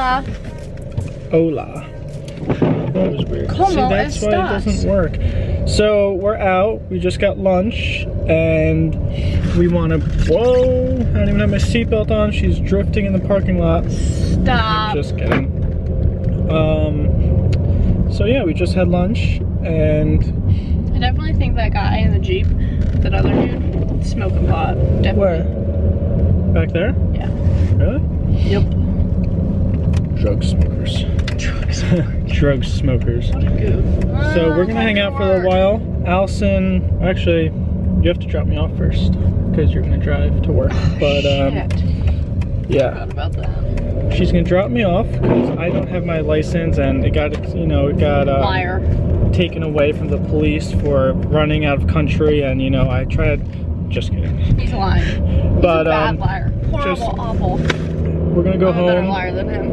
Uh, Hola. That was weird. Como See, that's why it doesn't work. So we're out. We just got lunch, and we want to. Whoa! I don't even have my seatbelt on. She's drifting in the parking lot. stop. Just kidding. Um. So yeah, we just had lunch, and I definitely think that guy in the Jeep, that other dude, smoking pot. Definitely. where? Back there? Yeah. Really? Yep. Drug smokers. Drug smokers. A. So we're gonna hang out for a little while. Allison, actually, you have to drop me off first because you're gonna drive to work. But um, yeah, Forgot about that. she's gonna drop me off because I don't have my license and it got, you know, it got uh, Liar. taken away from the police for running out of country. And you know, I tried. Just kidding. He's lying. But Bad um, liar. Horrible, just- awful. We're gonna go I'm a better home. liar than him.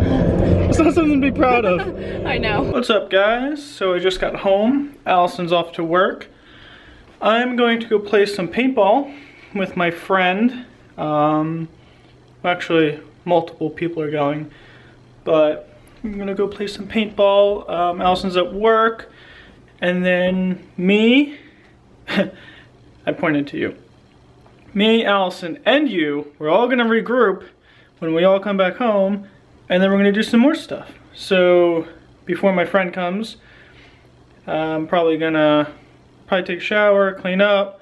It's not something to be proud of. I know. What's up guys? So I just got home. Allison's off to work. I'm going to go play some paintball with my friend. Um, actually, multiple people are going. But I'm gonna go play some paintball. Um, Allison's at work. And then me, I pointed to you. Me, Allison, and you, we're all gonna regroup when we all come back home. And then we're gonna do some more stuff. So before my friend comes, I'm probably gonna probably take a shower, clean up,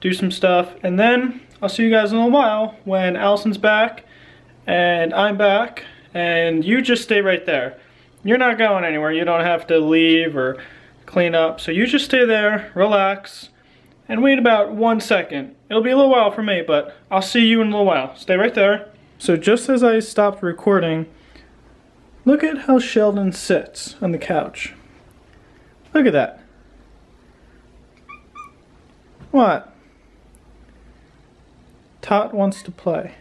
do some stuff, and then I'll see you guys in a little while when Allison's back and I'm back and you just stay right there. You're not going anywhere. You don't have to leave or clean up. So you just stay there, relax, and wait about one second. It'll be a little while for me, but I'll see you in a little while. Stay right there. So just as I stopped recording, Look at how Sheldon sits on the couch. Look at that. What? Tot wants to play.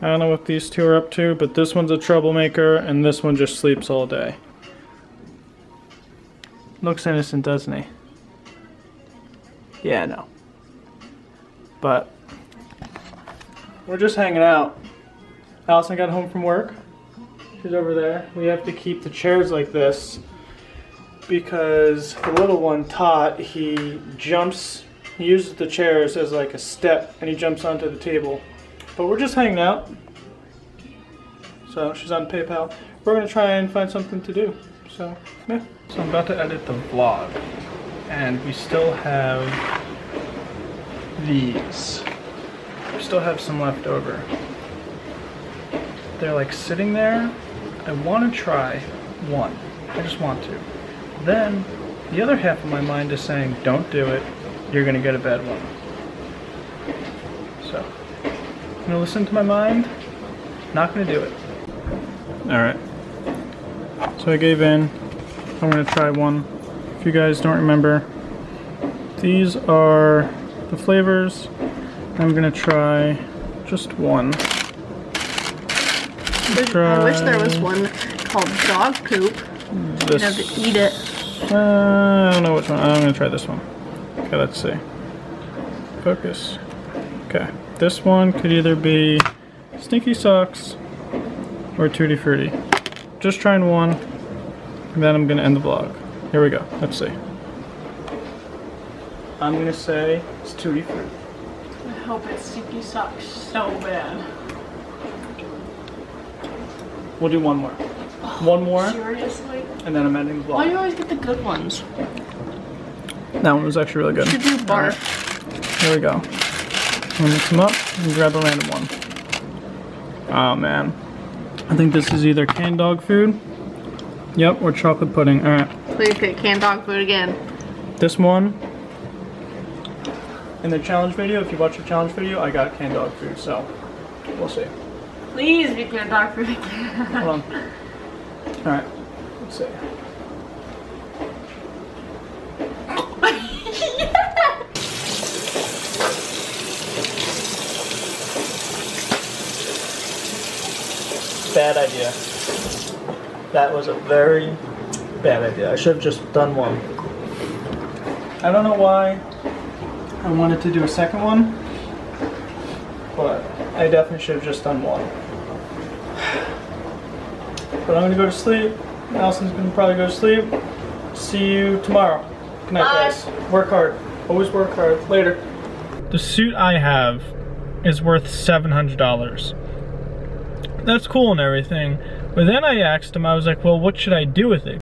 I don't know what these two are up to, but this one's a troublemaker and this one just sleeps all day. Looks innocent, doesn't he? Yeah, no. But we're just hanging out. Allison got home from work. She's over there. We have to keep the chairs like this because the little one, Tot, he jumps, he uses the chairs as like a step and he jumps onto the table. But we're just hanging out. So she's on PayPal. We're gonna try and find something to do. So yeah. So I'm about to edit the vlog, and we still have these. We still have some left over. They're like sitting there. I want to try one. I just want to. Then the other half of my mind is saying, "Don't do it. You're gonna get a bad one." So. I'm gonna listen to my mind. Not gonna do it. Alright. So I gave in. I'm gonna try one. If you guys don't remember, these are the flavors. I'm gonna try just one. I wish there was one called dog poop. You'd have to eat it. uh, I don't know which one. I'm gonna try this one. Okay, let's see. Focus. Okay. This one could either be Stinky Socks or Tutti Frutti. Just trying one, and then I'm gonna end the vlog. Here we go. Let's see. I'm gonna say it's Tutti Frutti. I hope it Stinky Socks so bad. We'll do one more. Oh, One more, Seriously? and then I'm ending the vlog. Why do you always get the good ones? That one was actually really good. Should do bar. Alright, Here we go. I'll mix them up and grab a random one. Oh man. I think this is either canned dog food. Yep, or chocolate pudding. Alright. Please get canned dog food again. This one. In the challenge video, if you watch the challenge video, I got canned dog food, so we'll see. Please get canned dog food again. Hold on. Alright, let's see. Bad idea. That was a very bad idea. I should have just done one. I don't know why I wanted to do a second one, but I definitely should have just done one. But I'm gonna go to sleep. Allison's gonna probably go to sleep. See you tomorrow. Good night, Bye. guys. Work hard. Always work hard. Later. The suit I have is worth $700. That's cool and everything. But then I asked him, I was like, well, what should I do with it?